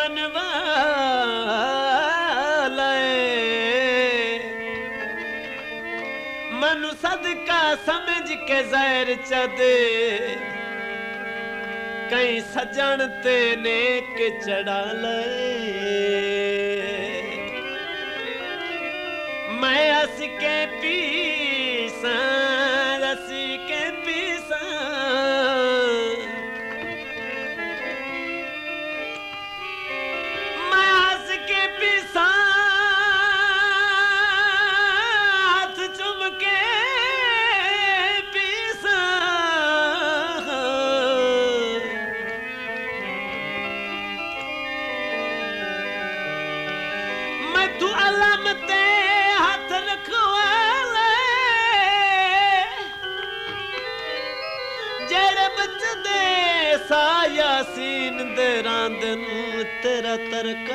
मनवा मन सदका समझ के जहर चद। कई सजन ते नेक चढ़ा मैं अस के पीसा।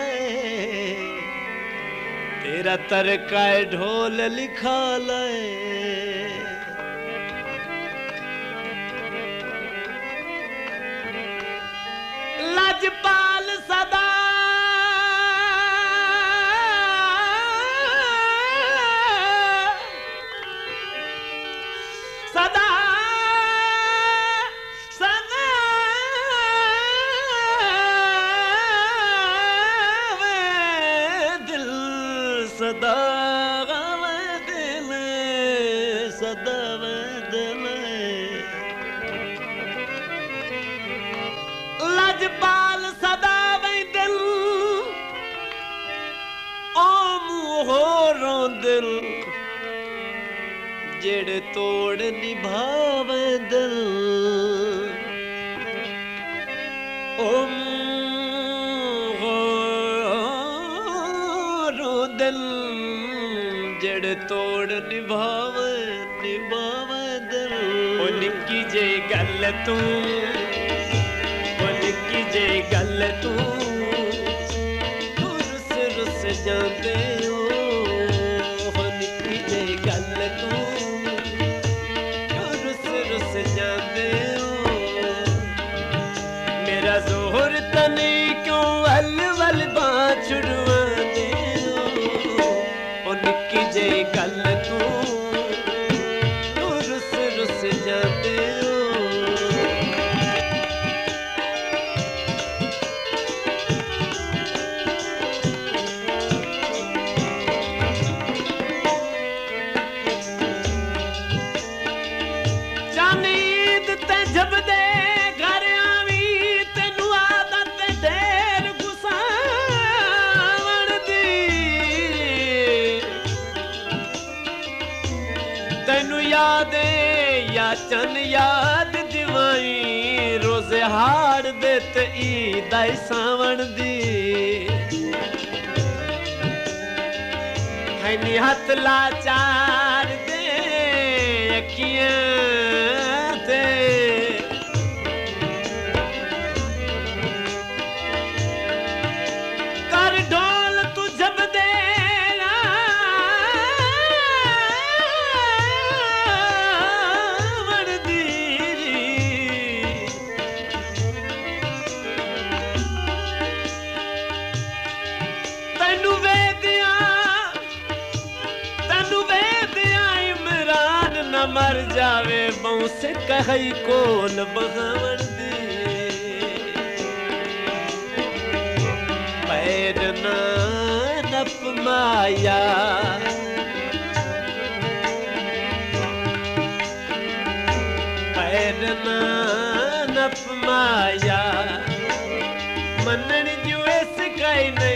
लाए तेरा तरका ढोल लिखा लाए लाजपा ਸਦਾ ਵੇ ਦਿਲ, ਸਦਾ ਵੇ ਦਿਲ। ਲਜਪਾਲ ਸਦਾ ਵੇ ਦਿਲ ਓ ਮੋਹਰੋਂ ਦਿਲ। ਜਿਹੜੇ ਤੋੜ ਨਿਭਾਵੇ ਦਿਲ। भेड़ तोड़ निभाव निभाव निकी जे गल तू निकी जे गल तू। रुस रुस जाते हो निकी जे गल तू। रुस रुस जाते चाचन याद दिवाई रोज हार देत ईद सावण दी। हथ लाचार दे अखियाँ मर जावे बऊस कहई कोल बगवन पैर न नप माया। पैर न नप माया। मनन जुए सिकाई नहीं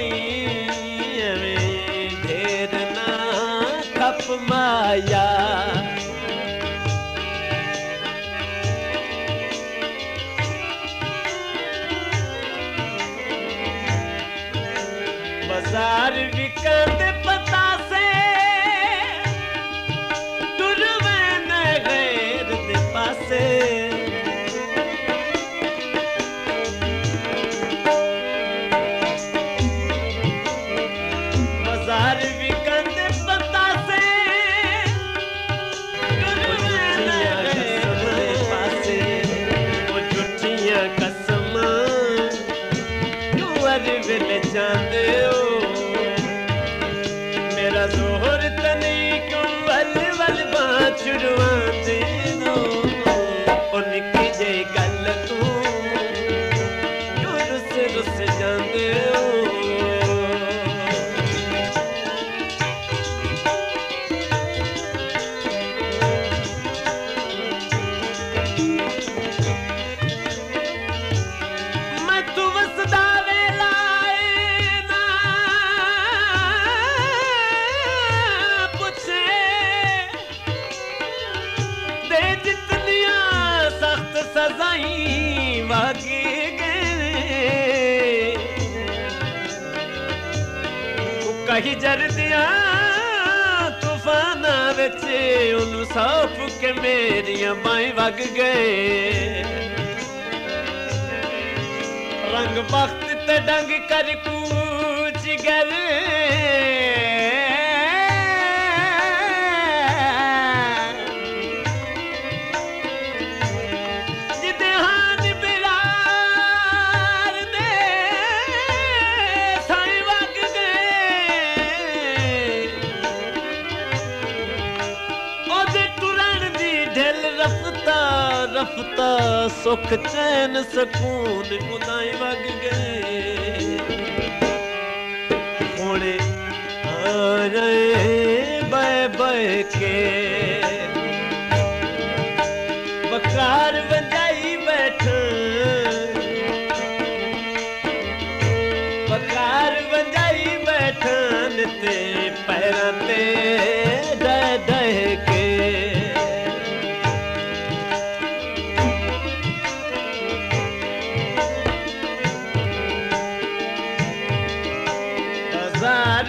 ਕਹੀ ਜਰਦਿਆਂ ਤੂਫਾਨਾਂ ਵਿੱਚ ਉਹਨੂੰ ਸੌਂਪ ਕੇ ਮੇਰੀਆਂ ਬਾਹਾਂ ਵਗ ਗਏ ਰੰਗ ਵਕਤ ਤੇ ਡੰਗ ਕਰ ਕੂਚ ਗਏ सुख चैन सकून उदाई वग गए। ओड़े आ रे बह बह के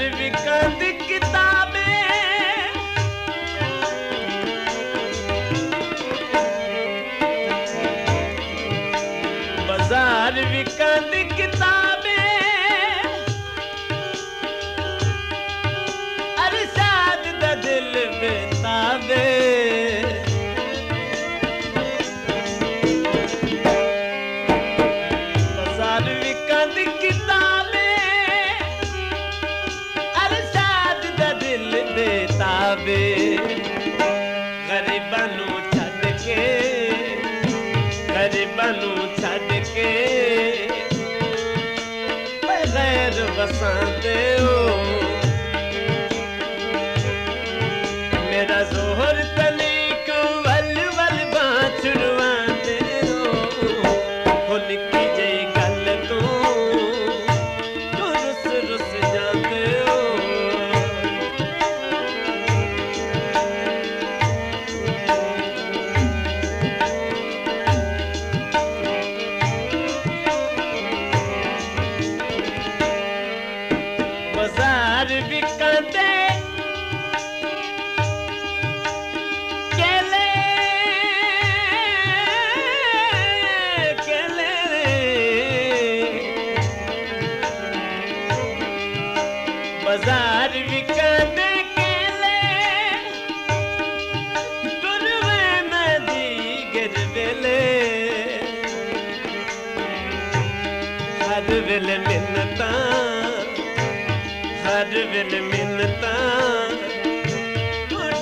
கல்வி கதி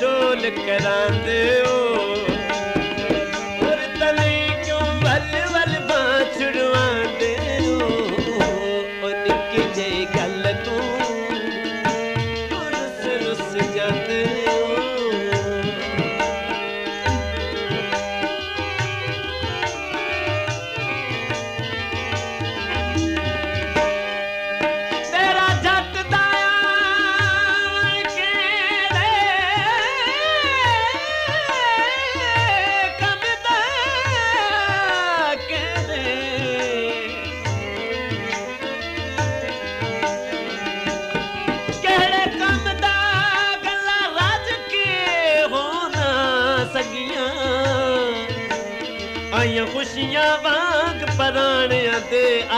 डोल ਕਰਾਂਦੇ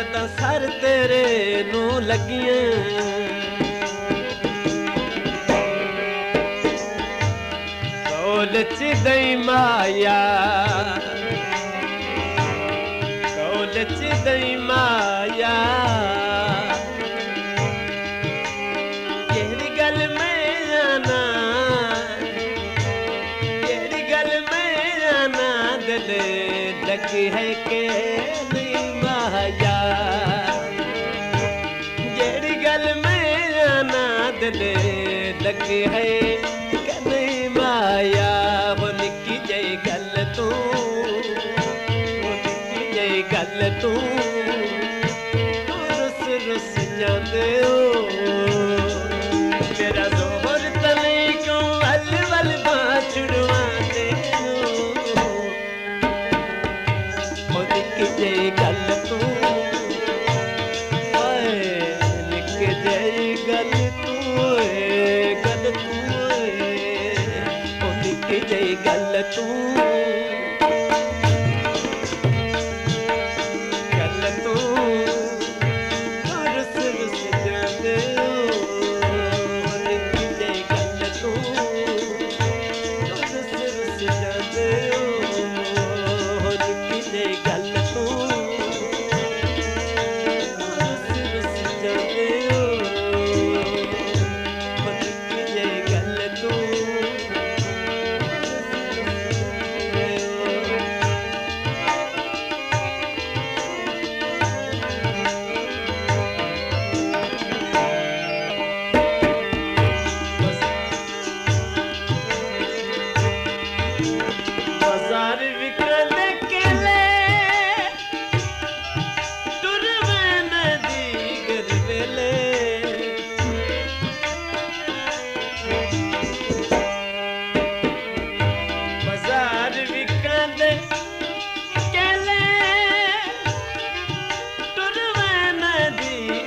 ਮੇਰੇ ਤਾਂ ਸਰ ਤੇਰੇ ਨੂੰ ਲੱਗੀਆਂ दौलच दई माया। दौलच दई माया। कहिड़ी गल में आना? कहिड़ी गल में आना? दिल लगी है के? tú.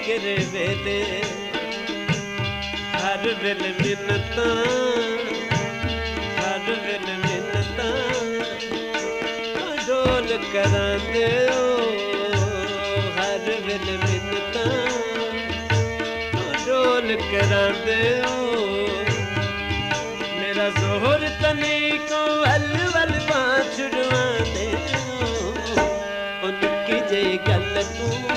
फ़िक्र हर वेल मिनता हर बिल मिनता डोल करा दे हर वेल मिनता डोल करा मेरा जोहर तने को वल वल बाछुड़वा दे उनकी जे गल तू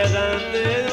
quedarte